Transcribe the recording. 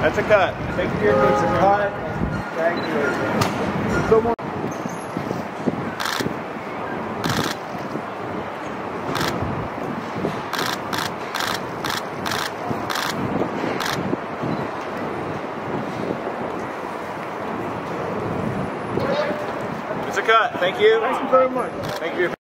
That's a cut. Take care of a cut. Thank you. Someone It's a cut. Thank you. Thank you very much. Thank you.